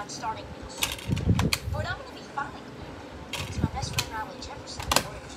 about starting this. But I'm gonna be fine. It's my best friend Riley Jefferson.